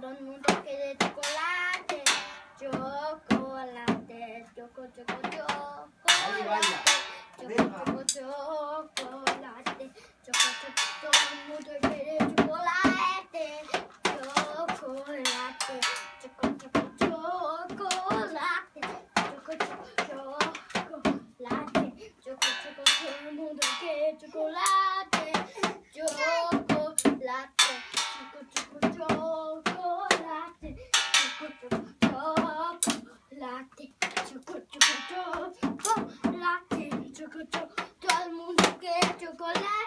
todo el mundo quiere chocolate, chocolate, choco, choco, chocolate, choco, choco, chocolate, choco, choco, todo el mundo quiere chocolate, chocolate, choco, choco, chocolate, choco, choco, chocolate, choco, choco, todo el mundo quiere chocolate, chocolate. el mundo quiere chocolate.